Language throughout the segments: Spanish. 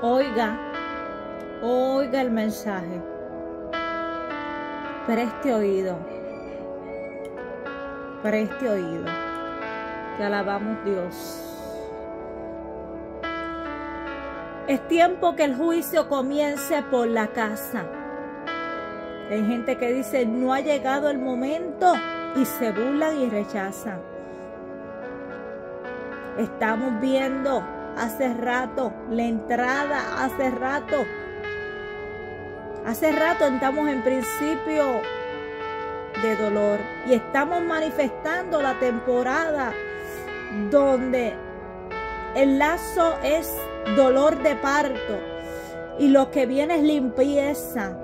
Oiga, oiga el mensaje. Preste oído. Preste oído. Te alabamos Dios. Es tiempo que el juicio comience por la casa. Hay gente que dice, no ha llegado el momento y se burlan y rechazan. Estamos viendo hace rato la entrada, hace rato. Hace rato estamos en principio de dolor y estamos manifestando la temporada donde el lazo es dolor de parto y lo que viene es limpieza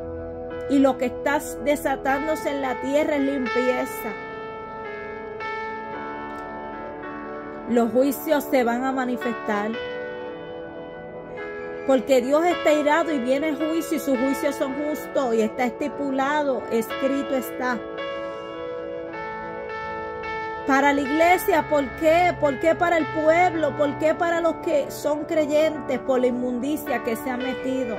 y lo que está desatándose en la tierra es limpieza. Los juicios se van a manifestar. Porque Dios está irado y viene el juicio y sus juicios son justos y está estipulado, escrito está. Para la iglesia, ¿por qué? ¿Por qué para el pueblo? ¿Por qué para los que son creyentes? Por la inmundicia que se ha metido.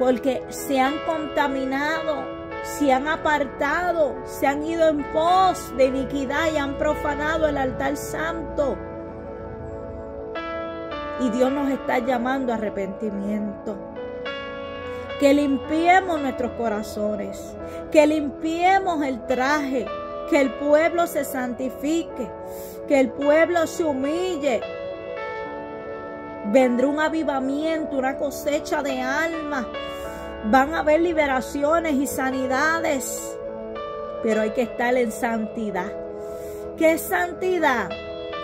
Porque se han contaminado, se han apartado, se han ido en pos de iniquidad y han profanado el altar santo. Y Dios nos está llamando a arrepentimiento. Que limpiemos nuestros corazones. Que limpiemos el traje que el pueblo se santifique, que el pueblo se humille. Vendrá un avivamiento, una cosecha de almas. Van a haber liberaciones y sanidades, pero hay que estar en santidad. ¿Qué es santidad?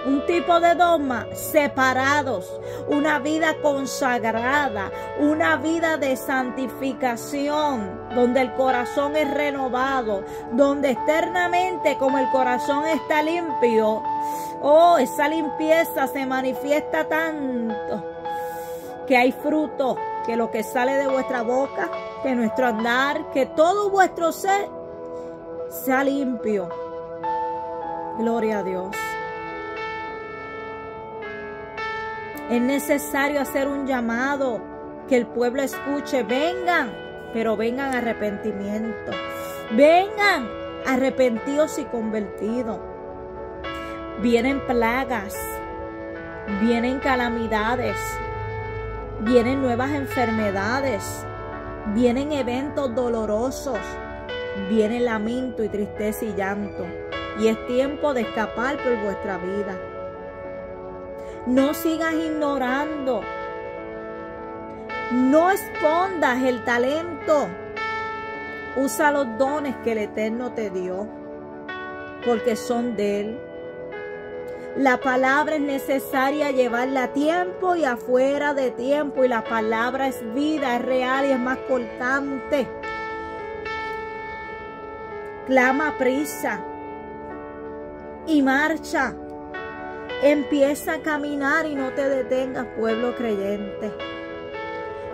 un tipo de dogma separados, una vida consagrada, una vida de santificación, donde el corazón es renovado, donde externamente como el corazón está limpio, oh, esa limpieza se manifiesta tanto que hay fruto, que lo que sale de vuestra boca, que nuestro andar, que todo vuestro ser sea limpio. Gloria a Dios. Es necesario hacer un llamado, que el pueblo escuche, vengan, pero vengan arrepentimiento. Vengan arrepentidos y convertidos. Vienen plagas, vienen calamidades, vienen nuevas enfermedades, vienen eventos dolorosos, viene lamento y tristeza y llanto. Y es tiempo de escapar por vuestra vida. No sigas ignorando. No escondas el talento. Usa los dones que el Eterno te dio, porque son de Él. La palabra es necesaria llevarla a tiempo y afuera de tiempo. Y la palabra es vida, es real y es más cortante. Clama prisa y marcha. Empieza a caminar y no te detengas, pueblo creyente.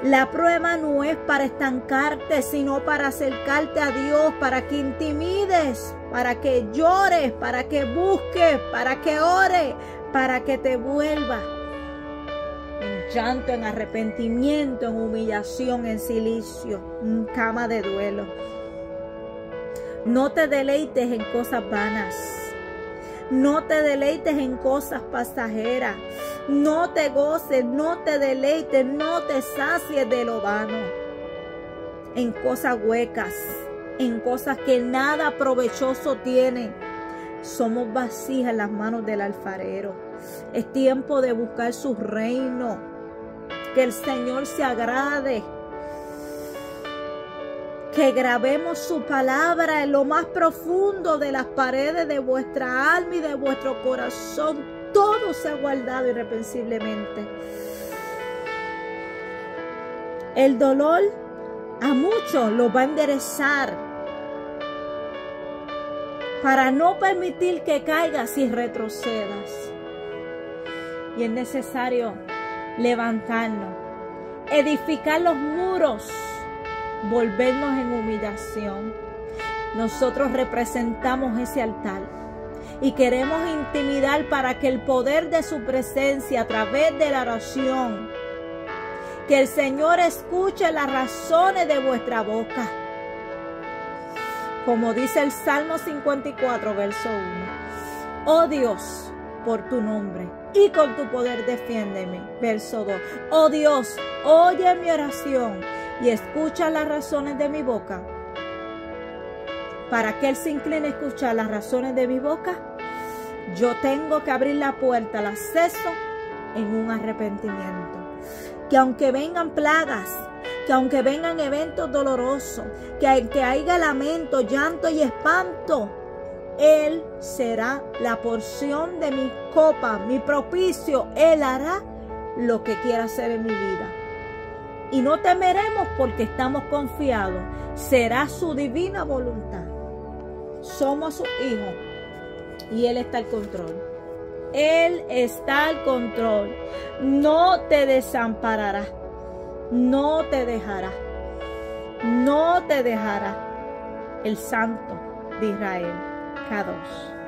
La prueba no es para estancarte, sino para acercarte a Dios, para que intimides, para que llores, para que busques, para que ores, para que te vuelvas en llanto, en arrepentimiento, en humillación, en silicio, en cama de duelo. No te deleites en cosas vanas no te deleites en cosas pasajeras. No te goces, no te deleites, no te sacies de lo vano. En cosas huecas, en cosas que nada provechoso tienen. Somos vacías en las manos del alfarero. Es tiempo de buscar su reino. Que el Señor se agrade que grabemos su palabra en lo más profundo de las paredes de vuestra alma y de vuestro corazón. Todo se ha guardado irrepensiblemente. El dolor a muchos lo va a enderezar para no permitir que caigas y retrocedas. Y es necesario levantarnos, edificar los muros volvernos en humillación. Nosotros representamos ese altar y queremos intimidar para que el poder de su presencia a través de la oración Que el Señor escuche las razones de vuestra boca. Como dice el Salmo 54, verso 1. Oh Dios, por tu nombre y con tu poder defiéndeme. Verso 2. Oh Dios, oye mi oración y escucha las razones de mi boca. Para que Él se incline a escuchar las razones de mi boca, yo tengo que abrir la puerta al acceso en un arrepentimiento. Que aunque vengan plagas, que aunque vengan eventos dolorosos, que, que haya lamento, llanto y espanto, Él será la porción de mi copa, mi propicio. Él hará lo que quiera hacer en mi vida. Y no temeremos porque estamos confiados. Será su divina voluntad. Somos sus hijos y Él está al control. Él está al control. No te desamparará. No te dejará. No te dejará. El Santo de Israel. K2.